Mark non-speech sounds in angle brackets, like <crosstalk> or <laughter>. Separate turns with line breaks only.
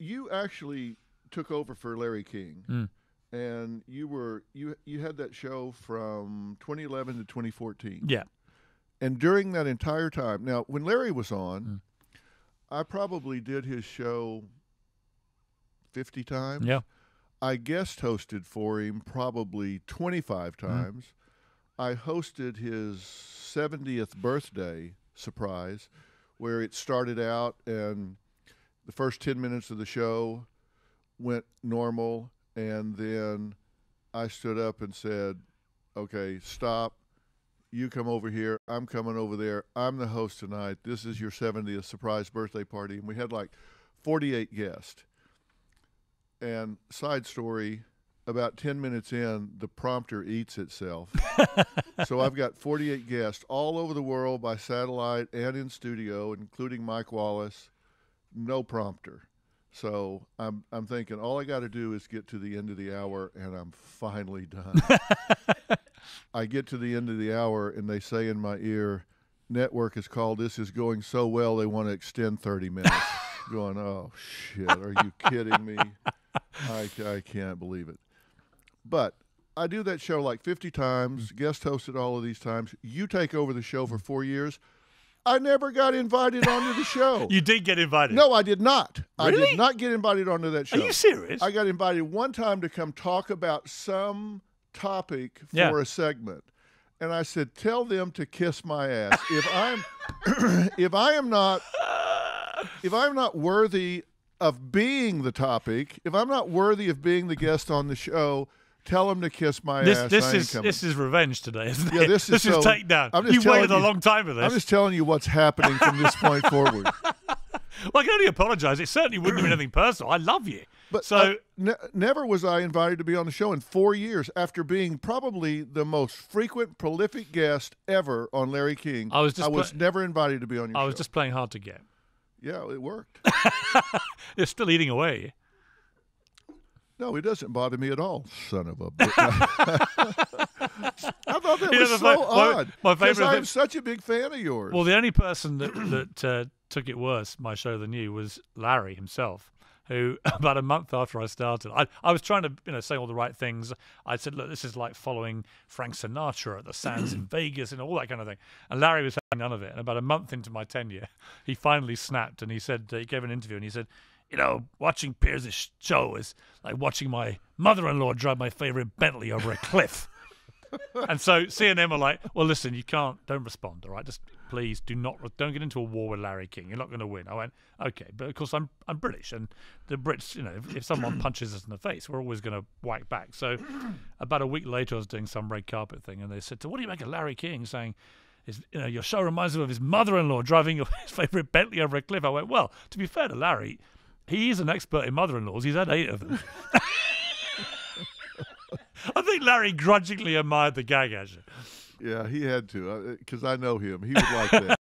you actually took over for Larry King,
Mm.
and you were you you had that show from 2011 to 2014.
Yeah.
And during that entire time, now when Larry was on,
Mm.
I probably did his show 50 times.
Yeah.
I guest hosted for him probably 25
Mm-hmm.
times. I hosted his 70th birthday surprise where it started out and the first 10 minutes of the show went normal and then I stood up and said, "Okay, stop. You come over here. I'm coming over there. I'm the host tonight. This is your 70th surprise birthday party." And we had like 48 guests. And side story, about 10 minutes in, the prompter eats itself. <laughs> so I've got 48 guests all over the world by satellite and in studio, including Mike Wallace. No prompter. So I'm I'm thinking all I got to do is get to the end of the hour and I'm finally done. <laughs> I get to the end of the hour and they say in my ear, network is called. This is going so well they want to extend 30 minutes. <laughs> going, oh shit, are you kidding me? <laughs> I, I can't believe it. But I do that show like 50 times, mm. guest hosted all of these times. You take over the show for four years. I never got invited onto the show. <laughs>
You did get invited.
no, I did not. I did not get invited onto that show.
Are you serious?
I got invited one time to come talk about some topic for
Yeah.
a segment. And I said, "Tell them to kiss my ass. <laughs> If I'm <clears throat> if I am not if I'm not worthy of being the topic, if I'm not worthy of being the guest on the show, tell him to kiss my
this
ass.
this
I
is
coming.
this is revenge today, isn't
Yeah,
it?
this is
this
so-
is takedown.
I'm just
You waited a
you-
long time for this.
I'm just telling you what's happening from this point <laughs> forward.
Well, I can only apologise. It certainly wouldn't have been anything personal. I love you.
But
so
uh, ne- never was I invited to be on the show in four years after being probably the most frequent, prolific guest ever on Larry King.
I was just
I was
pla-
never invited to be on your
I
show.
was just playing hard to get.
yeah, it worked. <laughs>
You're still eating away.
No, it doesn't bother me at all, son of a. bitch. <laughs> I thought that
You
was
the
so
my-
odd.
my
'cause
favourite
I'm such a big fan of yours.
Well, the only person that <clears throat> that uh, took it worse, my show than you, was Larry himself. Who <laughs> about a month after I started, I, I was trying to you know say all the right things. I said, look, this is like following Frank Sinatra at the Sands in <clears throat> Vegas and all that kind of thing. And Larry was having none of it. And about a month into my tenure, he finally snapped and he said he gave an interview and he said, you know, watching Piers' show is like watching my mother-in-law drive my favorite Bentley over a cliff. <laughs> and so CNN were like, "Well, listen, you can't, don't respond, all right? Just please do not, don't get into a war with Larry King. You're not going to win." I went, "Okay," but of course I'm I'm British, and the Brits, you know, if, if someone <clears throat> punches us in the face, we're always going to whack back. So about a week later, I was doing some red carpet thing, and they said, "So what do you make of Larry King saying?" His, you know, your show reminds him of his mother-in-law driving his <laughs> favorite Bentley over a cliff. I went, well, to be fair to Larry, he is an expert in mother-in-laws. He's had eight of them. <laughs> I think Larry grudgingly admired the gag, actually.
yeah, he had to uh, because I know him. He would like that.